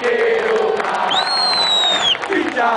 Kiruka, Kiruka,